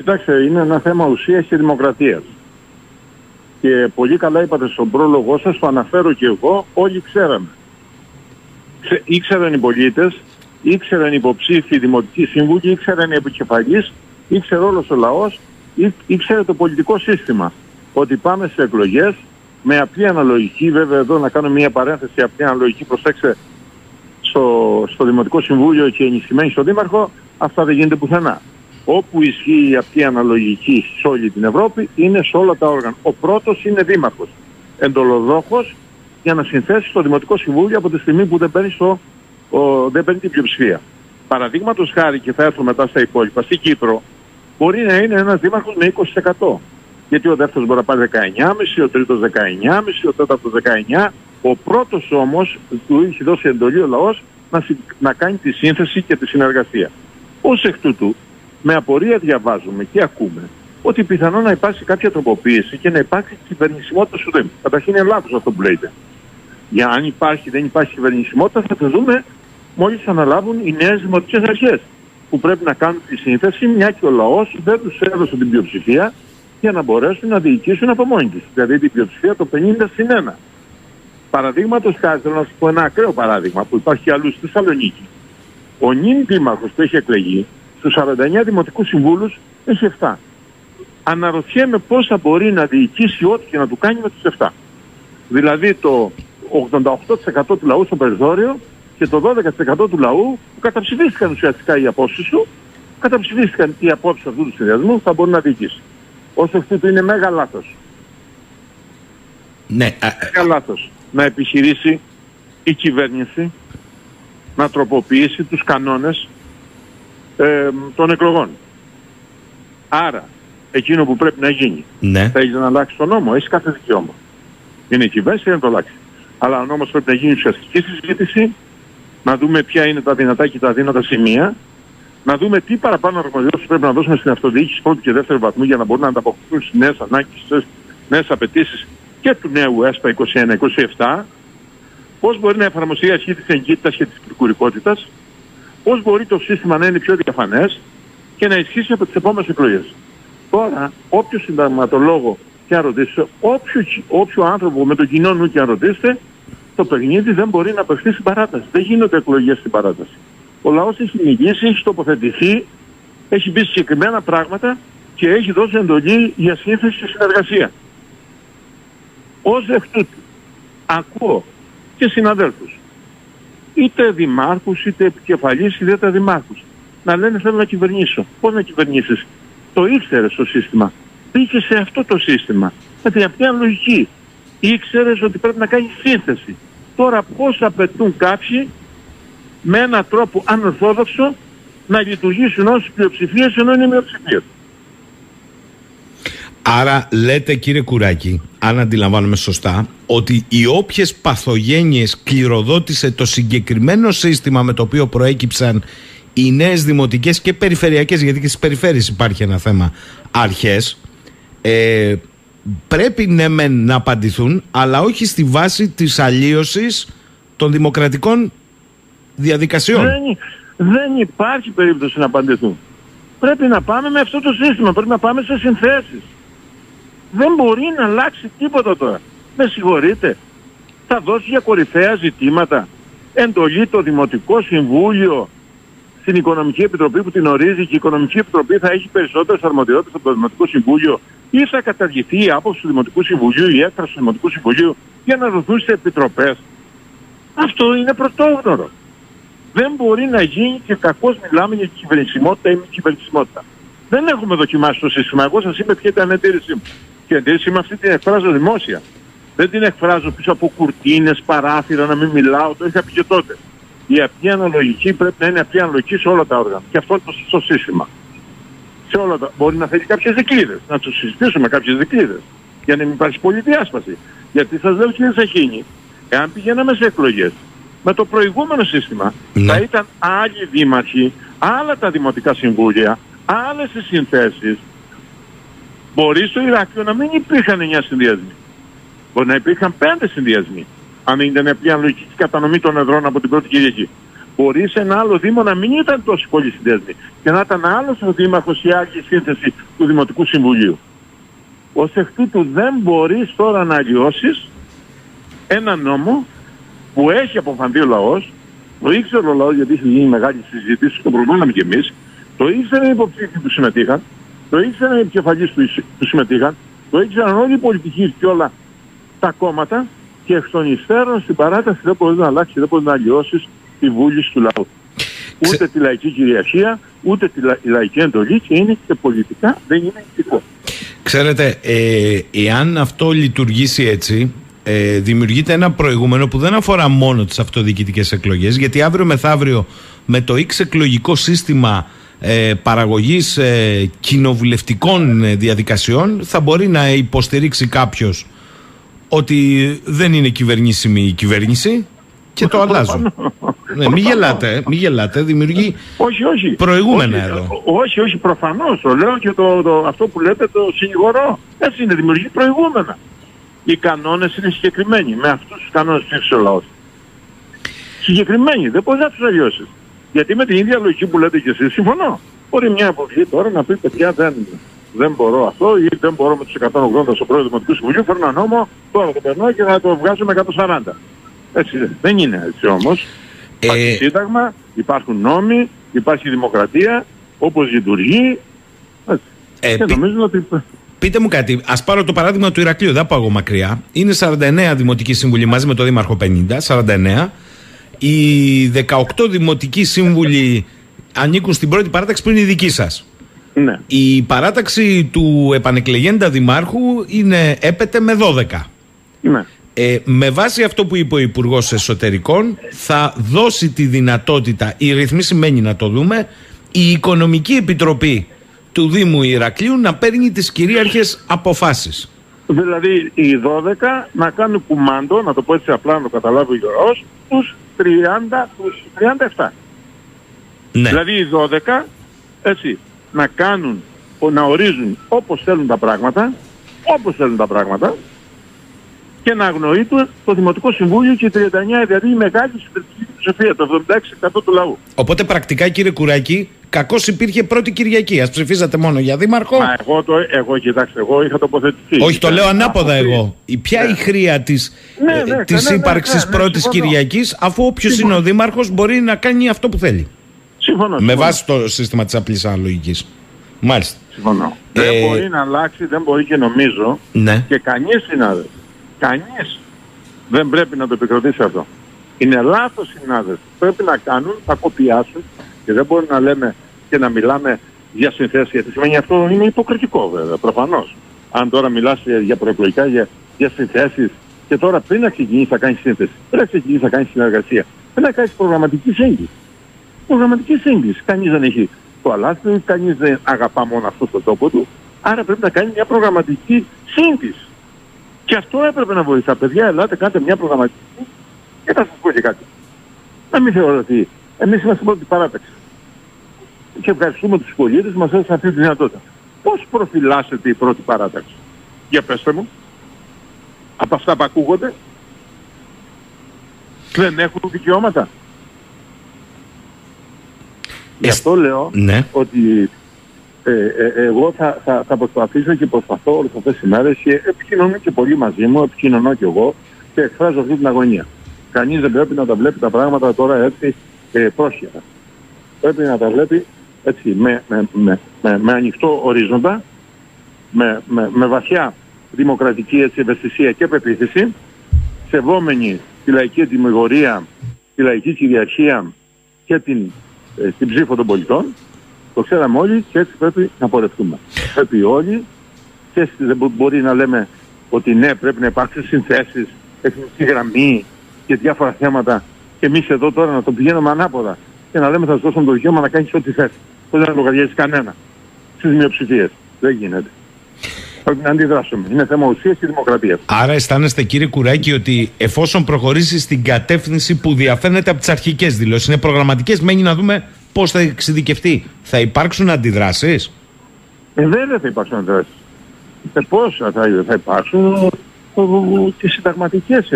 Κοιτάξτε, είναι ένα θέμα ουσίας και δημοκρατίας. Και πολύ καλά είπατε στον πρόλογό σας, το αναφέρω και εγώ, όλοι ξέραμε. Ξε, ήξεραν οι πολίτες, ήξεραν οι υποψήφοι δημοτικοί σύμβουλοι, ήξεραν οι επικεφαλείς, ήξερε όλος ο λαός, ήξερε το πολιτικό σύστημα. Ότι πάμε σε εκλογές με απλή αναλογική, βέβαια εδώ να κάνω μια παρένθεση απλή αναλογική, προσέξτε στο, στο Δημοτικό Συμβούλιο και ενισχυμένη στον Δήμαρχο, αυτά δεν γίνεται πουθενά. Όπου ισχύει η αυτή αναλογική σε όλη την Ευρώπη είναι σε όλα τα όργανα. Ο πρώτος είναι δήμαρχος, εντολοδόχος για να συνθέσει στο Δημοτικό Συμβούλιο από τη στιγμή που δεν παίρνει, στο, ο, δεν παίρνει την πλειοψηφία. Παραδείγματος χάρη και θα έρθω μετά στα υπόλοιπα, στην Κύπρο μπορεί να είναι ένας δήμαρχος με 20%. Γιατί ο δεύτερος μπορεί να πάρει 19,5, ο τρίτος 19,5, ο τέταρτος 19. Ο πρώτος όμως του έχει δώσει εντολή ο λαός να, να κάνει τη σύνθεση και τη συνεργασία. Ως εκ τούτου με απορία διαβάζουμε και ακούμε ότι πιθανόν να υπάρξει κάποια τροποποίηση και να υπάρξει κυβερνησιμότητα στο Δήμο. Καταρχήν είναι λάθος αυτό που λέτε. Για αν υπάρχει δεν υπάρχει κυβερνησιμότητα θα το δούμε μόλις αναλάβουν οι νέες δημοτικές αρχές που πρέπει να κάνουν τη σύνθεση μια και ο λαός δεν τους έδωσε την πλειοψηφία για να μπορέσουν να διοικήσουν από μόνοι τους. Δηλαδή την πλειοψηφία το 50 συν 1. Παραδείγματος χάρη θέλω να σου πω ένα ακραίο παράδειγμα που υπάρχει αλλού στη Θεσσαλονίκη. Ο νυν δήμαρχος που έχει εκλεγεί στους 49 δημοτικούς συμβούλους έχει 7. Αναρωτιέμαι πώς θα μπορεί να διοικήσει ό,τι και να του κάνει με τους 7. Δηλαδή το 88% του λαού στο περιθώριο και το 12% του λαού που καταψηφίστηκαν ουσιαστικά οι απόψεις του, καταψηφίστηκαν οι απόψεις αυτού του συνδυασμού θα μπορεί να διοικήσει. Όσο αυτό είναι μέγα λάθος. Ναι. Μέγα λάθος να επιχειρήσει η κυβέρνηση να τροποποιήσει τους κανόνες ε, των εκλογών. Άρα, εκείνο που πρέπει να γίνει, ναι. θέλει να αλλάξεις τον νόμο, έχεις κάθε δικαίωμα. Είναι η κυβέρνηση να το αλλάξεις. Αλλά ο νόμος πρέπει να γίνει ουσιαστική συζήτηση, να δούμε ποια είναι τα δυνατά και τα αδύνατα σημεία, να δούμε τι παραπάνω αρμοδιότητες πρέπει να δώσουμε στην αυτοδιοίκηση πρώτου και δεύτερου βαθμού για να μπορούν να ανταποκριθούν στις νέες ανάγκες, στις νέες απαιτήσεις και του νέου ΕΣΠΑ 21-27, πώς μπορεί να εφαρμοστεί η αρχή της εγκύτητας και της πρικουρικότητας, πώς μπορεί το σύστημα να είναι πιο διαφανές και να ισχύσει από τις επόμενες εκλογές. Τώρα, όποιος συνταγματολόγο και αν ρωτήσετε, όποιος, όποιο άνθρωπο με το κοινό νου και αν ρωτήσετε, το παιχνίδι δεν μπορεί να απευθύνει στην παράταση. Δεν γίνονται εκλογές στην παράταση. Ο λαός έχει νικήσει, έχει τοποθετηθεί, έχει πει συγκεκριμένα πράγματα και έχει δώσει εντολή για σύνθεση και συνεργασία. Ως εκ τούτου, ακούω και συναδέλφους, είτε δημάρχους, είτε επικεφαλής, είτε τα δημάρχους, να λένε θέλω να κυβερνήσω. Πώς να κυβερνήσεις; Το ήξερες το σύστημα. Πήγε σε αυτό το σύστημα. Με την απλή λογική. Ήξερες ότι πρέπει να κάνεις σύνθεση. Τώρα πώς απαιτούν κάποιοι με έναν τρόπο ανορθόδοξο να λειτουργήσουν ως πλειοψηφίες ενώ είναι μειοψηφίες. Άρα λέτε κύριε Κουράκη, αν αντιλαμβάνομαι σωστά, ότι οι όποιες παθογένειες κληροδότησε το συγκεκριμένο σύστημα με το οποίο προέκυψαν οι νέες δημοτικές και περιφερειακές, γιατί και στις περιφέρειες υπάρχει ένα θέμα, αρχές, ε, πρέπει ναι μεν να απαντηθούν, αλλά όχι στη βάση της αλλίωσης των δημοκρατικών διαδικασιών. Δεν, δεν υπάρχει περίπτωση να απαντηθούν. Πρέπει να πάμε με αυτό το σύστημα, πρέπει να πάμε σε συνθέσεις. Δεν μπορεί να αλλάξει τίποτα τώρα. Με συγχωρείτε. Θα δώσει για κορυφαία ζητήματα εντολή το Δημοτικό Συμβούλιο στην Οικονομική Επιτροπή που την ορίζει και η Οικονομική Επιτροπή θα έχει περισσότερες αρμοδιότητες από το Δημοτικό Συμβούλιο ή θα καταργηθεί η άποψη του Δημοτικού Συμβουλίου, η έκφραση του Δημοτικού Συμβουλίου για να δοθούν σε επιτροπές. Αυτό είναι πρωτόγνωρο. Δεν μπορεί να γίνει και κακώς μιλάμε για κυβερνησιμότητα ή μη κυβερνησιμότητα. Δεν έχουμε δοκιμάσει το σύστημα. Εγώ σας είπα ποια ήταν η αντίρρησή μου. Και η αντίρρησή μου αυτή την εκφράζω δημόσια. Δεν την εκφράζω πίσω από κουρτίνες, παράθυρα, να μην μιλάω. Το είχα πει και τότε. Η απλή αναλογική πρέπει να είναι απλή αναλογική σε όλα τα όργανα. Και αυτό είναι το σωστό σύστημα. Σε όλα τα... Μπορεί να θέλει κάποιες δικλείδες. Να τους συζητήσουμε κάποιες δικλείδες. Για να μην υπάρξει πολλή διάσπαση. Γιατί σας λέω κύριε Σαχίνη, εάν πηγαίναμε σε εκλογές με το προηγούμενο σύστημα Ναι. θα ήταν άλλοι δήμαρχοι, άλλα τα δημοτικά συμβούλια, άλλες οι συνθέσεις. Μπορεί στο Ηράκλειο να μην υπήρχαν 9 συνδυασμοί. Μπορεί να υπήρχαν 5 συνδυασμοί. Αν ήταν απλή αναλογική κατανομή των εδρών από την πρώτη Κυριακή. Μπορείς σε ένα άλλο Δήμο να μην ήταν τόσο πολύ συνδέσμοι και να ήταν άλλος ο Δήμαρχος ή άλλη σύνθεση του Δημοτικού Συμβουλίου. Ω εκ τούτου δεν μπορείς τώρα να αλλοιώσεις ένα νόμο που έχει αποφανθεί ο λαός, το ήξερε ο λαός γιατί είχε γίνει μεγάλη συζήτηση, το προβάλλαμε κι εμείς, το ήξεραν οι υποψήφοι που συμμετείχαν, το ήξεραν οι επικεφαλεί που συμμετείχαν, το ήξεραν όλοι οι πολιτικοί και όλα τα κόμματα και εκ των υστέρων στην παράταση δεν μπορεί να αλλάξει, δεν μπορεί να αλλοιώσεις τη βούληση του λαού. Ούτε τη λαϊκή κυριαρχία, ούτε τη λαϊκή εντολή και είναι και πολιτικά δεν είναι ηθικό. Ξέρετε, ε, εάν αυτό λειτουργήσει έτσι, ε, δημιουργείται ένα προηγούμενο που δεν αφορά μόνο τις αυτοδιοικητικές εκλογές, γιατί αύριο μεθαύριο με το X εκλογικό σύστημα ε, παραγωγής ε, κοινοβουλευτικών ε, διαδικασιών θα μπορεί να υποστηρίξει κάποιος ότι δεν είναι κυβερνήσιμη η κυβέρνηση και το αλλάζω. ναι, μην γελάτε, μην γελάτε, δημιουργεί όχι, όχι. προηγούμενα όχι, εδώ. Όχι, όχι, προφανώς, το λέω και το, το, αυτό που λέτε το συνηγορώ. Έτσι είναι, δημιουργεί προηγούμενα. Οι κανόνες είναι συγκεκριμένοι, με αυτούς τους κανόνες ψήφισε ο λαός. Συγκεκριμένοι, δεν μπορείς να τους αλλιώσεις. Γιατί με την ίδια λογική που λέτε και εσείς συμφωνώ. Μπορεί μια εποχή τώρα να πει παιδιά δεν, δεν μπορώ αυτό ή δεν μπορώ με τους 180 στο πρώτο Δημοτικού Συμβουλίου, φέρνω ένα νόμο, τώρα το περνώ και θα το βγάζω με 140. Έτσι δεν είναι έτσι όμως. Ε... Υπάρχει σύνταγμα, υπάρχουν νόμοι, υπάρχει δημοκρατία, όπως λειτουργεί. Έτσι. Ε, και νομίζω ότι... Πείτε μου κάτι, ας πάρω το παράδειγμα του Ηρακλείου, δεν πάω μακριά. Είναι 49 δημοτικοί σύμβουλοι μαζί με το Δήμαρχο 50, 49. Οι 18 δημοτικοί σύμβουλοι ανήκουν στην πρώτη παράταξη που είναι η δική σας. Ναι. Η παράταξη του επανεκλεγέντα δημάρχου είναι έπεται με 12. Ναι. Ε, με βάση αυτό που είπε ο Υπουργός Εσωτερικών, θα δώσει τη δυνατότητα, η ρυθμή σημαίνει να το δούμε, η Οικονομική Επιτροπή του Δήμου Ηρακλείου να παίρνει τις κυρίαρχες αποφάσεις. Δηλαδή οι 12 να κάνουν κουμάντο, να το πω έτσι απλά να το καταλάβει ο Γιώργος, τους 30, τους 37. Ναι. Δηλαδή οι 12 έτσι, να κάνουν, να ορίζουν όπως θέλουν τα πράγματα, όπως θέλουν τα πράγματα και να αγνοεί το, το Δημοτικό Συμβούλιο και 39 δηλαδή η μεγάλη συντηρητική ψηφία, το 76% του λαού. Οπότε πρακτικά κύριε Κουράκη, κακώς υπήρχε πρώτη Κυριακή. Α ψηφίζατε μόνο για δήμαρχο. Μα εγώ, το, εγώ κοιτάξτε, εγώ είχα τοποθετηθεί. Όχι, το λέω ανάποδα εγώ. Η, ποια ναι. η χρία της ναι, ναι, ναι, της ναι, ύπαρξης ναι, ναι, πρώτης Κυριακής, αφού όποιος είναι ο δήμαρχος μπορεί να κάνει αυτό που θέλει. Συμφωνώ. Με βάση το σύστημα της απλής αναλογικής. Μάλιστα. Συμφωνώ. Ε... Δεν μπορεί να αλλάξει, δεν μπορεί και νομίζω ναι. και κανείς συνάδελφος Κανείς δεν πρέπει να το επικροτήσει αυτό. Είναι λάθος συνάδελφοι. Πρέπει να κάνουν, θα κοπιάσουν και δεν μπορεί να λέμε και να μιλάμε για συνθέσεις γιατί σημαίνει αυτό είναι υποκριτικό βέβαια, προφανώς. Αν τώρα μιλάς για προεκλογικά, για, για συνθέσεις και τώρα πριν να ξεκινήσει να κάνει σύνθεση, πριν να ξεκινήσει να κάνει συνεργασία, πρέπει να κάνεις προγραμματική σύγκληση. Προγραμματική σύγκληση. Κανείς δεν έχει το αλάθη, κανείς δεν αγαπά μόνο αυτό το τόπο του. Άρα πρέπει να κάνει μια προγραμματική σύγκληση. Και αυτό έπρεπε να βοηθά. Παιδιά, ελάτε, κάντε μια προγραμματική και θα σας πω και κάτι. Να μην θεωρώ ότι εμείς είμαστε πρώτη παράταξη. Και ευχαριστούμε τους πολίτες μας έδωσαν αυτή τη δυνατότητα. Πώς προφυλάσσεται η πρώτη παράταξη; Για πέστε μου. Από αυτά που ακούγονται. Δεν έχουν δικαιώματα. Γι' αυτό λέω ναι. ότι ε, ε, εγώ θα, θα, θα προσπαθήσω και προσπαθώ όλες αυτές τις ημέρες και επικοινωνώ και πολύ μαζί μου, επικοινωνώ και εγώ και εκφράζω αυτή την αγωνία. Κανείς δεν πρέπει να τα βλέπει τα πράγματα τώρα έτσι ε, πρόσχερα. Πρέπει να τα βλέπει έτσι με, με, με, με, με ανοιχτό ορίζοντα, με, με, με βαθιά δημοκρατική έτσι, ευαισθησία και πεποίθηση, σεβόμενη τη λαϊκή ετοιμιγορία, τη λαϊκή κυριαρχία και την, ε, την ψήφο των πολιτών το ξέραμε όλοι και έτσι πρέπει να πορευτούμε. Πρέπει όλοι και δεν μπορεί να λέμε ότι ναι πρέπει να υπάρξουν συνθέσεις, εθνική γραμμή και διάφορα θέματα και εμείς εδώ τώρα να το πηγαίνουμε ανάποδα και να λέμε θα σου δώσουμε το δικαίωμα να κάνεις ό,τι θες. Δεν να λογαριάζεις κανένα στις μειοψηφίες. Δεν γίνεται. Πρέπει να αντιδράσουμε. Είναι θέμα ουσίας και δημοκρατίας. Άρα αισθάνεστε κύριε Κουράκη ότι εφόσον προχωρήσει στην κατεύθυνση που διαφαίνεται από τις αρχικές δηλώσεις, είναι προγραμματικές, μένει να δούμε πώς θα εξειδικευτεί. Θα υπάρξουν αντιδράσεις; Ε, δεν θα υπάρξουν αντιδράσεις. Ε, πώς θα, θα υπάρξουν; Και συνταγματικές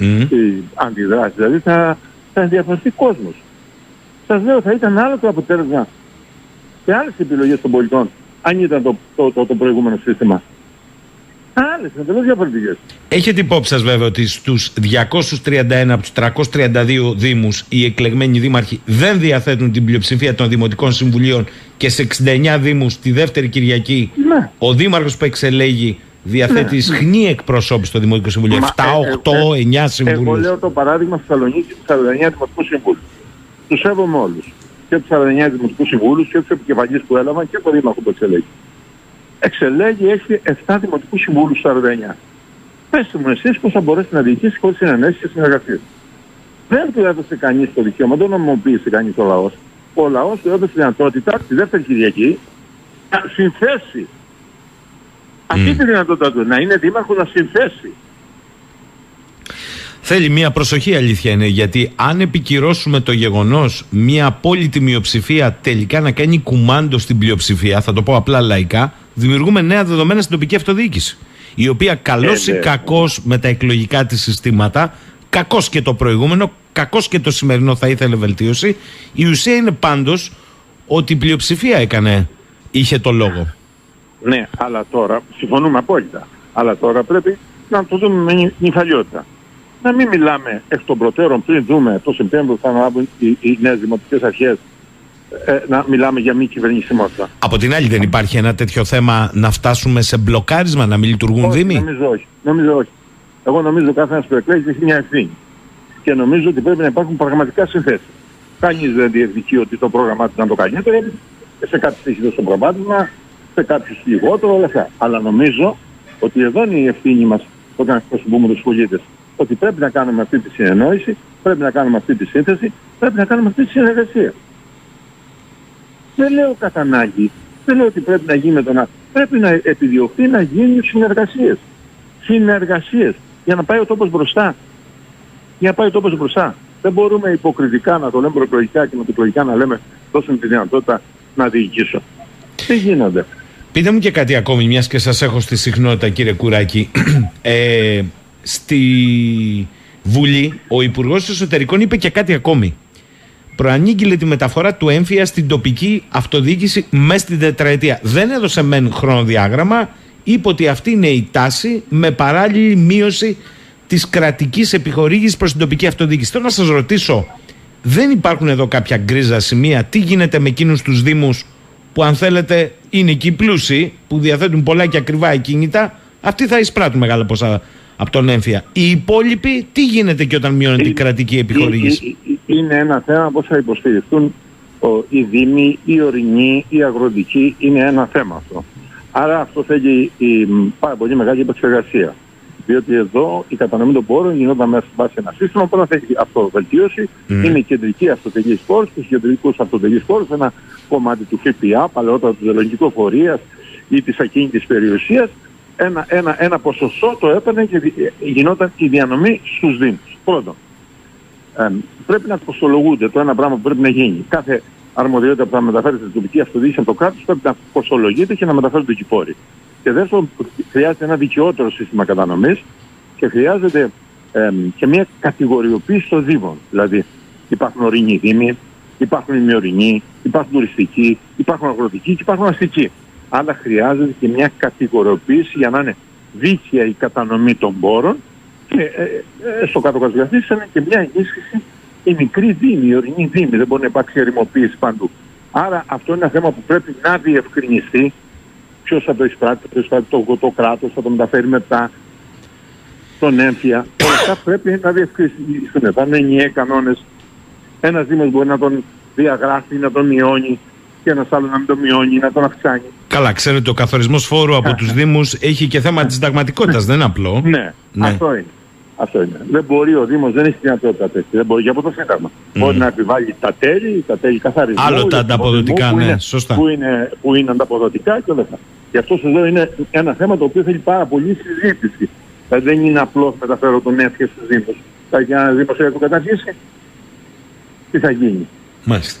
mm. αντιδράσεις. Δηλαδή θα, θα ενδιαφερθεί κόσμος. Σας λέω θα ήταν άλλο το αποτέλεσμα και άλλες επιλογές των πολιτών αν ήταν το, το, το, το προηγούμενο σύστημα. Άλλες, εντελώς διαφορετικές. Έχετε υπόψη σας βέβαια ότι στους 231 από τους 332 δήμους οι εκλεγμένοι δήμαρχοι δεν διαθέτουν την πλειοψηφία των δημοτικών συμβουλίων και σε 69 δήμους τη δεύτερη Κυριακή Ναι. ο δήμαρχος που εξελέγει διαθέτεις Ναι. σχνή εκπροσώπηση στο Δημοτικό Συμβουλίο. Μα, 7, ε, 8, ε, 9 Εγώ συμβουλίους. λέω το παράδειγμα στη Θεσσαλονίκη του 49 Δημοτικού Συμβούλου. Τους σέβομαι όλους. Και του 49 Δημοτικού Συμβούλου και τους επικεφαλεί που έλαβαν και το Δήμαρχο που εξελέγει. Εξελέγει έχει 7 Δημοτικού Συμβούλου 49. Πετε μου εσείς πώς θα μπορέσει να διοικήσει χωρίς συνενέσεις και συνεργασίες. Δεν του έδωσε κανείς το δικαίωμα, δεν νομιμοποίησε κανείς ο λαός. Ο λαός του έδωσε τη δυνατότητα τη δεύτερη Κυριακή να συνθέσει. Αυτή τη δυνατότητα του, να είναι δήμαρχος να συνθέσει. Θέλει μια προσοχή αλήθεια είναι γιατί αν επικυρώσουμε το γεγονός μια απόλυτη μειοψηφία τελικά να κάνει κουμάντο στην πλειοψηφία, θα το πω απλά λαϊκά, δημιουργούμε νέα δεδομένα στην τοπική αυτοδιοίκηση. Η οποία καλώς Ε, ή ναι. κακώς με τα εκλογικά της συστήματα, κακώς και το προηγούμενο, κακώς και το σημερινό θα ήθελε βελτίωση. Η ουσία είναι πάντως ότι η πλειοψηφία έκανε, είχε το λόγο. Ναι, αλλά τώρα, συμφωνούμε απόλυτα, αλλά τώρα πρέπει να το δούμε με νυφαλιότητα. Να μην μιλάμε εκ των προτέρων πριν δούμε το Σεπτέμβριο που θα αναλάβουν οι, οι νέες δημοτικές αρχές ε, να μιλάμε για μη κυβερνησιμότητα. Από την άλλη δεν υπάρχει ένα τέτοιο θέμα να φτάσουμε σε μπλοκάρισμα, να μην λειτουργούν Όχι, δήμοι; Νομίζω όχι. Νομίζω όχι. Εγώ νομίζω κάθε ένας που εκλέγει έχει μια ευθύνη. Και νομίζω ότι πρέπει να υπάρχουν πραγματικά συνθέσεις. Κανείς δεν διεκδικεί ότι το πρόγραμμά του ήταν το καλύτερο. Σε κάποιους έχει δώσει το προβάδισμα, σε κάποιους λιγότερο, όλα αυτά. Αλλά νομίζω ότι εδώ είναι η ευθύνη μας όταν εκπροσωπούμε τους πολίτες. Ότι πρέπει να κάνουμε αυτή τη συνεννόηση, πρέπει να κάνουμε αυτή τη σύνθεση, πρέπει να κάνουμε αυτή τη συνεργασία. Δεν λέω κατά ανάγκη, δεν λέω ότι πρέπει να γίνει με τον άλλο. Πρέπει να επιδιωχθεί να γίνουν συνεργασίες. Συνεργασίες. Για να πάει ο τόπος μπροστά. Για να πάει ο τόπος μπροστά. Δεν μπορούμε υποκριτικά να το λέμε προεκλογικά και μετεκλογικά να λέμε δώσουμε τη δυνατότητα να διοικήσω. Δεν γίνονται. Πείτε μου και κάτι ακόμη, μιας και σας έχω στη συχνότητα κύριε Κουράκη. Ε, στη Βουλή ο Υπουργός Εσωτερικών είπε και κάτι ακόμη. Προανήγγειλε τη μεταφορά του έμφυα στην τοπική αυτοδιοίκηση μέσα στην τετραετία. Δεν έδωσε μεν χρονοδιάγραμμα, είπε ότι αυτή είναι η τάση με παράλληλη μείωση της κρατικής επιχορήγησης προς την τοπική αυτοδιοίκηση. Θέλω να σας ρωτήσω, δεν υπάρχουν εδώ κάποια γκρίζα σημεία; Τι γίνεται με εκείνους τους δήμους που αν θέλετε είναι εκεί οι πλούσιοι που διαθέτουν πολλά και ακριβά ακίνητα, αυτοί θα εισπράττουν μεγάλα ποσά από τον έμφυα. Οι υπόλοιποι, τι γίνεται και όταν μειώνεται η κρατική επιχορήγηση. Ε, ε, ε, Είναι ένα θέμα πώς θα υποστηριχθούν ο- οι δήμοι, οι ορεινοί, οι αγροτικοί. Είναι ένα θέμα αυτό. Άρα αυτό θέλει η, μ, πάρα πολύ μεγάλη επεξεργασία. Διότι εδώ η κατανομή των πόρων γινόταν μέσα βάσει ένα σύστημα που θα έχει αυτοβελτίωση. Μμ. Είναι η κεντρική αυτοτελή πόρου, τους κεντρικούς αυτοτελεί πόρου, ένα κομμάτι του ΦΠΑ, παλαιότερα του ζωολογικού φορείας ή της ακίνητης περιουσίας. Ένα, ένα, ένα ποσοστό το έπαιρνε και δι- ε, γινόταν η διανομή στους Δήμους. Πρώτον, ε, πρέπει να κοστολογούνται το ένα πράγμα που πρέπει να γίνει. Κάθε αρμοδιότητα που θα μεταφέρεται στην τοπική αυτοδιοίκηση από το κράτος πρέπει να κοστολογείται και να μεταφέρεται εκεί πόροι. Και δεύτερον, χρειάζεται ένα δικαιότερο σύστημα κατανομής και χρειάζεται ε, και μια κατηγοριοποίηση των Δήμων. Δηλαδή, υπάρχουν ορεινοί Δήμοι, υπάρχουν ημιορεινοί, υπάρχουν τουριστικοί, υπάρχουν αγροτικοί και υπάρχουν αστικοί. Αλλά χρειάζεται και μια κατηγοριοποίηση για να είναι δίκαια η κατανομή των πόρων και ε, ε, στο κάτω κάτω είναι και μια ενίσχυση η μικρή δήμη, η ορεινή δήμη. Δεν μπορεί να υπάρξει ερημοποίηση παντού. Άρα αυτό είναι ένα θέμα που πρέπει να διευκρινιστεί. Ποιος θα το εισπράττει, θα το εισπράττει το, το κράτος, θα το μεταφέρει μετά τον έμφυα. Όλα αυτά πρέπει να διευκρινιστούν. Θα είναι ενιαίοι κανόνες. Ένας Δήμος μπορεί να τον διαγράφει, να τον μειώνει και ένας άλλος να μην τον μειώνει, να τον αυξάνει. Καλά, ξέρετε, ο καθορισμός φόρου από τους Δήμους έχει και θέμα της συνταγματικότητας, δεν είναι απλό. Ναι, Ναι. αυτό είναι. Αυτό είναι. Δεν μπορεί ο Δήμος, δεν έχει δυνατότητα τέτοια. Δεν μπορεί και από το Σύνταγμα. Μπορεί να επιβάλλει τα τέλη, τα τέλη καθαρισμού. Άλλο τα για ανταποδοτικά, που ναι, είναι, σωστά. Που είναι, που είναι ανταποδοτικά και όλα αυτά. Γι' αυτό σας λέω είναι ένα θέμα το οποίο θέλει πάρα πολύ συζήτηση. Δηλαδή δεν είναι απλώς μεταφέρω τον έφυγε στους Δήμους. Θα έχει ένα Δήμος που καταρχήσει. Τι θα γίνει. Μάλιστα.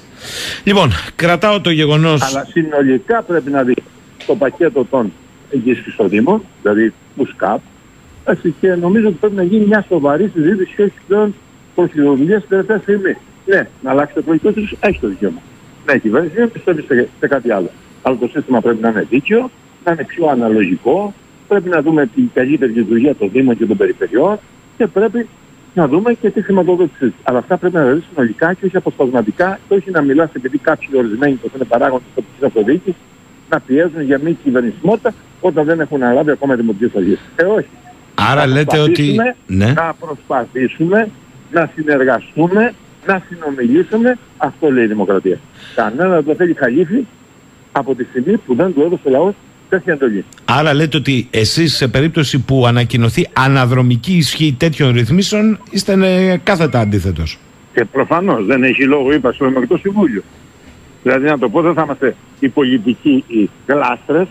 Λοιπόν, κρατάω το γεγονό. Αλλά συνολικά πρέπει να δεις το πακέτο των εγγύσεων στο Δήμο, δηλαδή του ΣΚΑΠ, έτσι, και νομίζω ότι πρέπει να γίνει μια σοβαρή συζήτηση και όχι πλέον προσφυγοβουλία στην τελευταία στιγμή. Ναι, να αλλάξει το εκλογικό τους έχει το δικαίωμα. Ναι, η κυβέρνηση δεν πιστεύεις σε, σε κάτι άλλο. Αλλά το σύστημα πρέπει να είναι δίκαιο, να είναι πιο αναλογικό, πρέπει να δούμε την καλύτερη λειτουργία των Δήμων και των περιφερειών και πρέπει να δούμε και τις χρηματοδότηση. Αλλά αυτά πρέπει να τα δει συνολικά και όχι αποσπασματικά και όχι να μιλάς επειδή κάποιοι ορισμένοι που είναι παράγοντες της τοπικής αυτοδιοίκησης να πιέζουν για μη κυβερνησιμότητα όταν δεν έχουν αναλάβει ακόμα δημοτικές αρχές. Ε, όχι. Άρα να λέτε ότι. Ναι. Να προσπαθήσουμε να συνεργαστούμε, να συνομιλήσουμε. Αυτό λέει η δημοκρατία. Κανένας δεν το θέλει χαλίφη από τη στιγμή που δεν του έδωσε ο λαός τέτοια εντολή. Άρα λέτε ότι εσείς σε περίπτωση που ανακοινωθεί αναδρομική ισχύ τέτοιων ρυθμίσεων είστε κάθετα αντίθετος. Και προφανώς δεν έχει λόγο, είπα, στο Δημοτικό Συμβούλιο. Δηλαδή, να το πω, δεν θα είμαστε οι πολιτικοί οι γλάστρες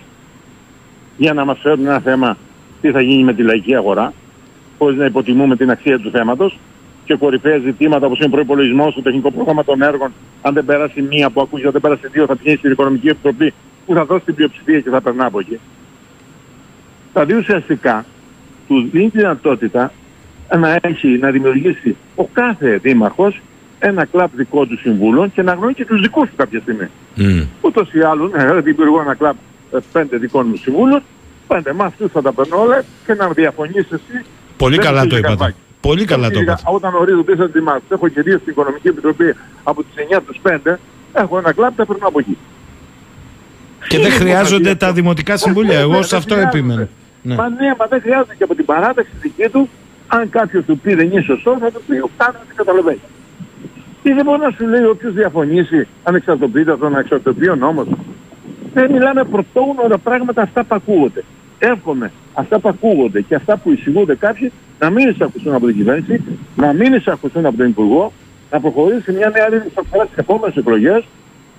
για να μας φέρουν ένα θέμα τι θα γίνει με τη λαϊκή αγορά, χωρίς να υποτιμούμε την αξία του θέματος και κορυφαία ζητήματα όπως είναι ο προπολογισμό, το τεχνικό πρόγραμμα των έργων. Αν δεν περάσει μία που ακούγεται, αν δεν περάσει δύο, θα πηγαίνει στην Οικονομική Επιτροπή που θα δώσει την πλειοψηφία και θα περνά από εκεί. Θα δει ουσιαστικά τους δίνει τη δυνατότητα να έχει, να δημιουργήσει ο κάθε δήμαρχος ένα κλαπ δικό του συμβούλων και να γνωρίζει και τους δικούς του κάποια στιγμή. Mm. Ούτως ή άλλως, ναι, δημιουργώ ένα κλαπ ε, πέντε δικών μου συμβούλων, πέντε με αυτούς θα τα παίρνω όλα και να διαφωνήσεις εσύ. Πολύ καλά το είπατε. Πολύ καλά το είπατε. Όταν ορίζω πίσω τη μάχη, έχω και δύο στην Οικονομική Επιτροπή από τις 9 τους 5, έχω ένα κλαπ, τα παίρνω από εκεί. Και δεν χρειάζονται τα δημοτικά συμβούλια. Εγώ σε αυτό επίμενα. Ναι. Μα ναι, μα δεν χρειάζεται και από την παράταξη δική του, αν κάποιος του πει δεν είναι σωστός, θα του πει κάνω τι καταλαβαίνεις. Και δεν μπορεί να σου λέει όποιος διαφωνήσει αν εξαρτοποιείται αυτό να εξαρτοποιεί ο νόμος. Δεν μιλάμε πρωτόγνωρα πράγματα αυτά που ακούγονται. Εύχομαι αυτά που ακούγονται και αυτά που εισηγούνται κάποιοι να μην εισακουστούν από την κυβέρνηση, να μην εισακουστούν από τον Υπουργό, να προχωρήσει μια νέα λύση αφορά στις επόμενες εκλογές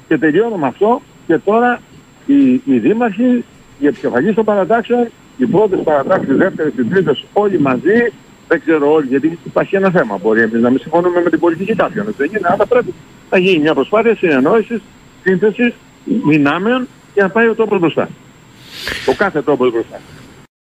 και τελειώνω με αυτό και τώρα οι, οι δήμαρχοι, οι επικεφαλείς των παρατάξεων, οι πρώτες παρατάξεις, οι δεύτερες, οι τρίτες, όλοι μαζί δεν ξέρω όλοι, γιατί υπάρχει ένα θέμα. Μπορεί εμείς να μην συμφωνούμε με την πολιτική κάποιον. Δεν γίνεται, αλλά πρέπει να γίνει μια προσπάθεια συνεννόησης, σύνθεσης, δυνάμεων για να πάει ο τόπος μπροστά. Ο κάθε τόπος μπροστά.